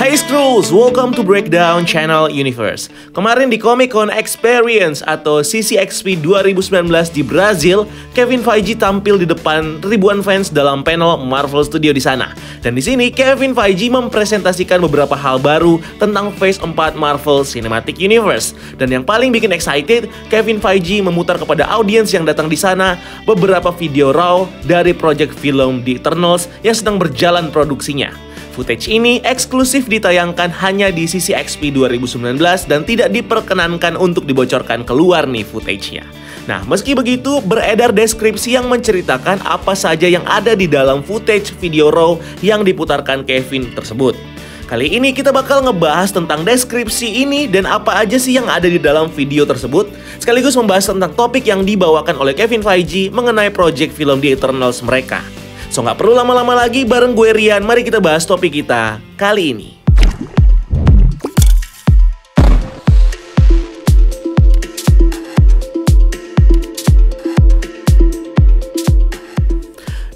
Hai Skrulls, welcome to Breakdown Channel Universe. Kemarin di Comic Con Experience atau CCXP 2019 di Brazil, Kevin Feige tampil di depan ribuan fans dalam panel Marvel Studio di sana. Dan di sini Kevin Feige mempresentasikan beberapa hal baru tentang Phase 4 Marvel Cinematic Universe. Dan yang paling bikin excited, Kevin Feige memutar kepada audiens yang datang di sana beberapa video raw dari project film The Eternals yang sedang berjalan produksinya. Footage ini eksklusif ditayangkan hanya di sisi XP 2019 dan tidak diperkenankan untuk dibocorkan keluar nih footage-nya. Nah, meski begitu, beredar deskripsi yang menceritakan apa saja yang ada di dalam footage video raw yang diputarkan Kevin tersebut. Kali ini kita bakal ngebahas tentang deskripsi ini dan apa aja sih yang ada di dalam video tersebut, sekaligus membahas tentang topik yang dibawakan oleh Kevin Feige mengenai project film The Eternals mereka. So nggak perlu lama-lama lagi bareng gue Rian, mari kita bahas topik kita kali ini.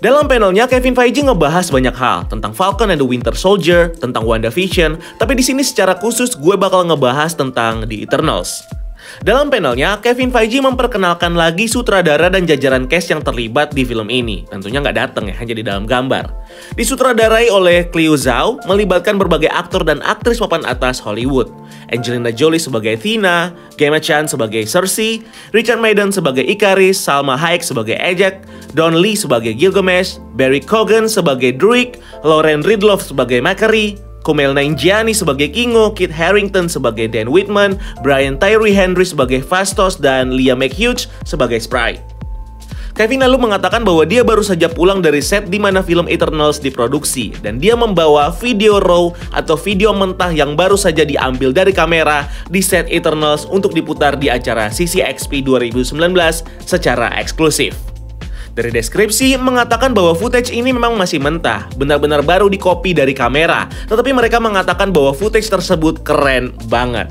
Dalam panelnya, Kevin Feige ngebahas banyak hal tentang Falcon and the Winter Soldier, tentang WandaVision, tapi di sini secara khusus gue bakal ngebahas tentang The Eternals. Dalam panelnya, Kevin Feige memperkenalkan lagi sutradara dan jajaran cast yang terlibat di film ini. Tentunya nggak datang ya, hanya di dalam gambar. Disutradarai oleh Cleo Zhao, melibatkan berbagai aktor dan aktris papan atas Hollywood. Angelina Jolie sebagai Thina, Gemma Chan sebagai Cersei, Richard Madden sebagai Ikaris, Salma Hayek sebagai Ejek, Don Lee sebagai Gilgamesh, Barry Cogan sebagai Druid, Lauren Ridloff sebagai Macquarie, Kumail Nanjiani sebagai Kingo, Kit Harrington sebagai Dan Whitman, Brian Tyree Henry sebagai Fastos, dan Leah McHugh sebagai Sprite. Kevin lalu mengatakan bahwa dia baru saja pulang dari set di mana film Eternals diproduksi dan dia membawa video raw atau video mentah yang baru saja diambil dari kamera di set Eternals untuk diputar di acara CCXP 2019 secara eksklusif. Dari deskripsi mengatakan bahwa footage ini memang masih mentah, benar-benar baru di copy dari kamera, tetapi mereka mengatakan bahwa footage tersebut keren banget.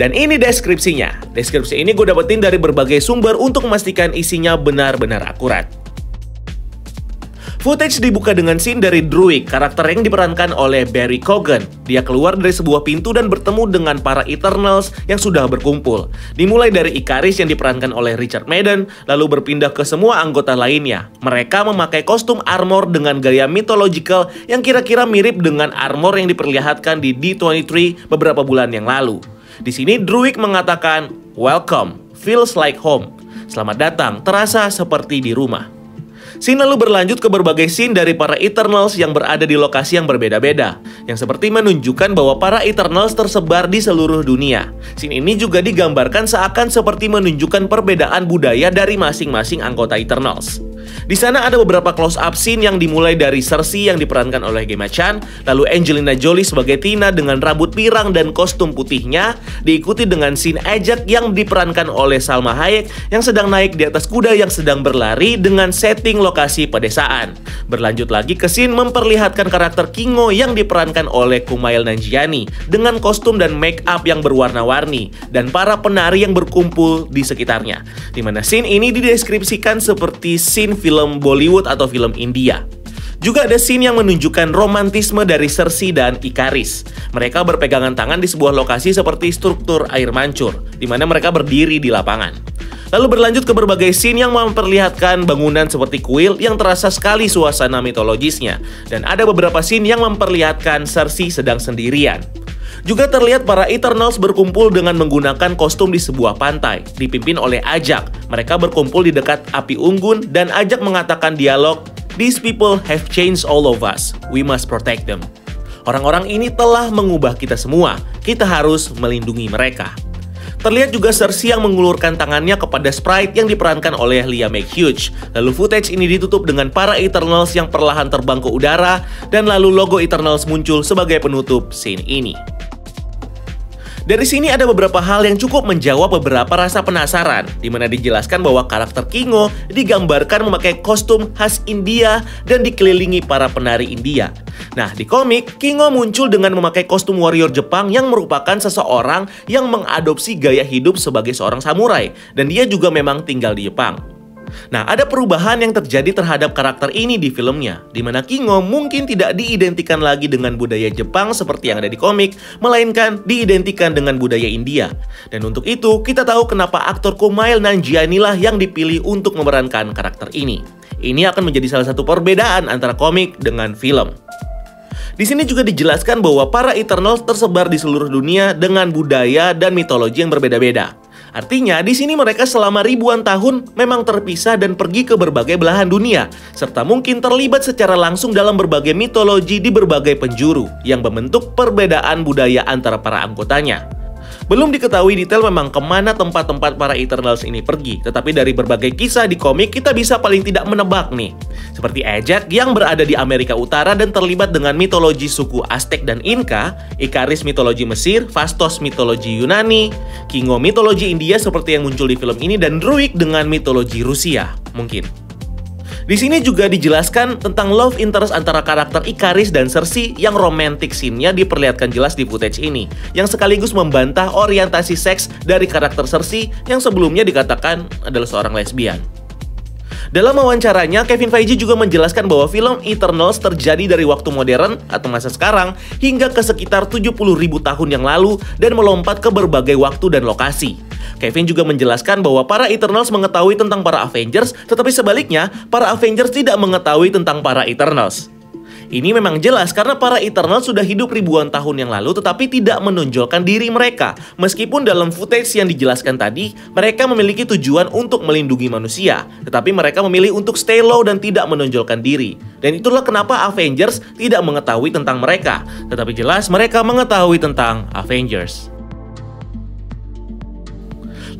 Dan ini deskripsinya. Deskripsi ini gue dapetin dari berbagai sumber untuk memastikan isinya benar-benar akurat. Footage dibuka dengan scene dari Druid, karakter yang diperankan oleh Barry Cogan. Dia keluar dari sebuah pintu dan bertemu dengan para Eternals yang sudah berkumpul. Dimulai dari Ikaris yang diperankan oleh Richard Madden, lalu berpindah ke semua anggota lainnya. Mereka memakai kostum armor dengan gaya mythological yang kira-kira mirip dengan armor yang diperlihatkan di D23 beberapa bulan yang lalu. Di sini Druid mengatakan, "Welcome, feels like home." Selamat datang, terasa seperti di rumah. Scene lalu berlanjut ke berbagai scene dari para Eternals yang berada di lokasi yang berbeda-beda, yang seperti menunjukkan bahwa para Eternals tersebar di seluruh dunia. Scene ini juga digambarkan seakan seperti menunjukkan perbedaan budaya dari masing-masing anggota Eternals. Di sana ada beberapa close up scene yang dimulai dari Cersei yang diperankan oleh Gemma Chan, lalu Angelina Jolie sebagai Tina dengan rambut pirang dan kostum putihnya, diikuti dengan scene Ajak yang diperankan oleh Salma Hayek yang sedang naik di atas kuda yang sedang berlari dengan setting lokasi pedesaan. Berlanjut lagi ke scene memperlihatkan karakter Kingo yang diperankan oleh Kumail Nanjiani dengan kostum dan make up yang berwarna-warni dan para penari yang berkumpul di sekitarnya. Di mana scene ini dideskripsikan seperti scene film Bollywood atau film India. Juga ada scene yang menunjukkan romantisme dari Cersei dan Ikaris. Mereka berpegangan tangan di sebuah lokasi seperti struktur air mancur, di mana mereka berdiri di lapangan. Lalu berlanjut ke berbagai scene yang memperlihatkan bangunan seperti kuil yang terasa sekali suasana mitologisnya. Dan ada beberapa scene yang memperlihatkan Cersei sedang sendirian. Juga terlihat para Eternals berkumpul dengan menggunakan kostum di sebuah pantai, dipimpin oleh Ajak. Mereka berkumpul di dekat api unggun dan Ajak mengatakan dialog, These people have changed all of us. We must protect them. Orang-orang ini telah mengubah kita semua. Kita harus melindungi mereka. Terlihat juga Cersei yang mengulurkan tangannya kepada Sprite yang diperankan oleh Leah McHugh. Lalu footage ini ditutup dengan para Eternals yang perlahan terbang ke udara dan lalu logo Eternals muncul sebagai penutup scene ini. Dari sini ada beberapa hal yang cukup menjawab beberapa rasa penasaran, di mana dijelaskan bahwa karakter Kingo digambarkan memakai kostum khas India dan dikelilingi para penari India. Nah, di komik, Kingo muncul dengan memakai kostum warrior Jepang yang merupakan seseorang yang mengadopsi gaya hidup sebagai seorang samurai, dan dia juga memang tinggal di Jepang. Nah, ada perubahan yang terjadi terhadap karakter ini di filmnya, di mana Kingo mungkin tidak diidentikan lagi dengan budaya Jepang seperti yang ada di komik, melainkan diidentikan dengan budaya India. Dan untuk itu, kita tahu kenapa aktor Kumail Nanjiani lah yang dipilih untuk memerankan karakter ini. Ini akan menjadi salah satu perbedaan antara komik dengan film. Di sini juga dijelaskan bahwa para Eternals tersebar di seluruh dunia dengan budaya dan mitologi yang berbeda-beda. Artinya, di sini mereka selama ribuan tahun memang terpisah dan pergi ke berbagai belahan dunia, serta mungkin terlibat secara langsung dalam berbagai mitologi di berbagai penjuru yang membentuk perbedaan budaya antara para anggotanya. Belum diketahui detail memang ke mana tempat-tempat para Eternals ini pergi, tetapi dari berbagai kisah di komik kita bisa paling tidak menebak nih. Seperti Ejek yang berada di Amerika Utara dan terlibat dengan mitologi suku Aztec dan Inca, Ikaris mitologi Mesir, Fastos mitologi Yunani, Kingo mitologi India seperti yang muncul di film ini, dan Druid dengan mitologi Rusia, mungkin. Di sini juga dijelaskan tentang love interest antara karakter Ikaris dan Cersei yang romantic scene-nya diperlihatkan jelas di footage ini, yang sekaligus membantah orientasi seks dari karakter Cersei yang sebelumnya dikatakan adalah seorang lesbian. Dalam wawancaranya, Kevin Feige juga menjelaskan bahwa film Eternals terjadi dari waktu modern atau masa sekarang hingga ke sekitar 70 ribu tahun yang lalu dan melompat ke berbagai waktu dan lokasi. Kevin juga menjelaskan bahwa para Eternals mengetahui tentang para Avengers, tetapi sebaliknya, para Avengers tidak mengetahui tentang para Eternals. Ini memang jelas karena para Eternals sudah hidup ribuan tahun yang lalu tetapi tidak menonjolkan diri mereka. Meskipun dalam footage yang dijelaskan tadi, mereka memiliki tujuan untuk melindungi manusia, tetapi mereka memilih untuk stay low dan tidak menonjolkan diri. Dan itulah kenapa Avengers tidak mengetahui tentang mereka, tetapi jelas mereka mengetahui tentang Avengers.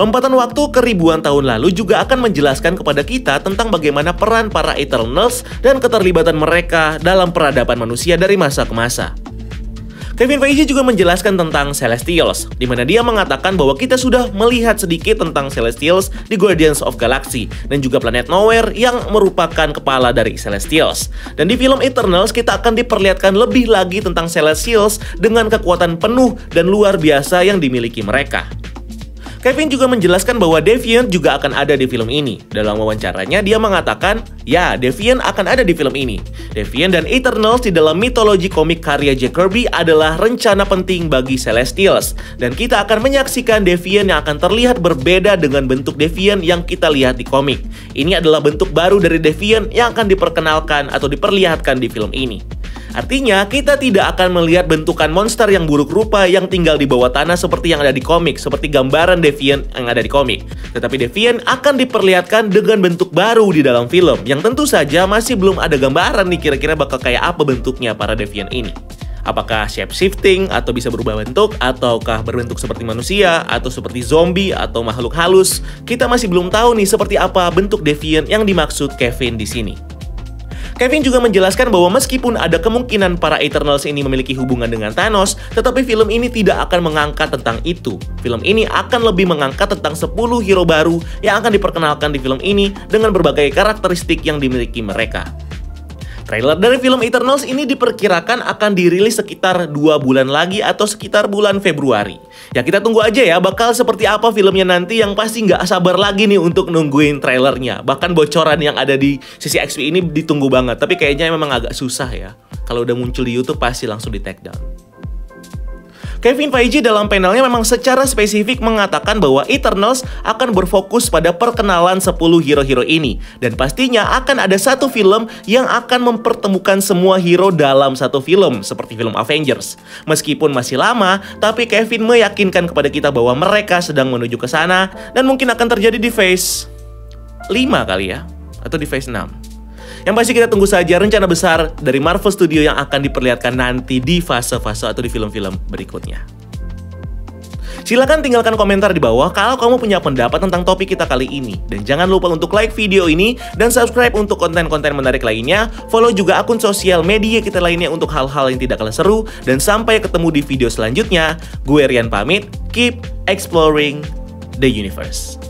Lompatan waktu ke ribuan tahun lalu juga akan menjelaskan kepada kita tentang bagaimana peran para Eternals dan keterlibatan mereka dalam peradaban manusia dari masa ke masa. Kevin Feige juga menjelaskan tentang Celestials, di mana dia mengatakan bahwa kita sudah melihat sedikit tentang Celestials di Guardians of Galaxy dan juga planet Nowhere yang merupakan kepala dari Celestials. Dan di film Eternals kita akan diperlihatkan lebih lagi tentang Celestials dengan kekuatan penuh dan luar biasa yang dimiliki mereka. Kevin juga menjelaskan bahwa Deviant juga akan ada di film ini. Dalam wawancaranya, dia mengatakan, ya, Deviant akan ada di film ini. Deviant dan Eternals di dalam mitologi komik karya Jack Kirby adalah rencana penting bagi Celestials. Dan kita akan menyaksikan Deviant yang akan terlihat berbeda dengan bentuk Deviant yang kita lihat di komik. Ini adalah bentuk baru dari Deviant yang akan diperkenalkan atau diperlihatkan di film ini. Artinya, kita tidak akan melihat bentukan monster yang buruk rupa yang tinggal di bawah tanah seperti yang ada di komik, seperti gambaran Deviant yang ada di komik. Tetapi Deviant akan diperlihatkan dengan bentuk baru di dalam film, yang tentu saja masih belum ada gambaran nih kira-kira bakal kayak apa bentuknya para Deviant ini. Apakah shape shifting atau bisa berubah bentuk ataukah berbentuk seperti manusia atau seperti zombie atau makhluk halus? Kita masih belum tahu nih seperti apa bentuk Deviant yang dimaksud Kevin di sini. Kevin juga menjelaskan bahwa meskipun ada kemungkinan para Eternals ini memiliki hubungan dengan Thanos, tetapi film ini tidak akan mengangkat tentang itu. Film ini akan lebih mengangkat tentang 10 hero baru yang akan diperkenalkan di film ini dengan berbagai karakteristik yang dimiliki mereka. Trailer dari film Eternals ini diperkirakan akan dirilis sekitar dua bulan lagi atau sekitar bulan Februari. Ya kita tunggu aja ya bakal seperti apa filmnya nanti yang pasti nggak sabar lagi nih untuk nungguin trailernya. Bahkan bocoran yang ada di sisi XP ini ditunggu banget. Tapi kayaknya memang agak susah ya. Kalau udah muncul di YouTube pasti langsung di take down. Kevin Feige dalam panelnya memang secara spesifik mengatakan bahwa Eternals akan berfokus pada perkenalan 10 hero-hero ini dan pastinya akan ada satu film yang akan mempertemukan semua hero dalam satu film seperti film Avengers. Meskipun masih lama, tapi Kevin meyakinkan kepada kita bahwa mereka sedang menuju ke sana dan mungkin akan terjadi di phase 5 kali ya atau di phase 6. Yang pasti kita tunggu saja rencana besar dari Marvel Studio yang akan diperlihatkan nanti di fase-fase atau di film-film berikutnya. Silahkan tinggalkan komentar di bawah kalau kamu punya pendapat tentang topik kita kali ini. Dan jangan lupa untuk like video ini dan subscribe untuk konten-konten menarik lainnya. Follow juga akun sosial media kita lainnya untuk hal-hal yang tidak kalah seru. Dan sampai ketemu di video selanjutnya. Gue Rian pamit, keep exploring the universe.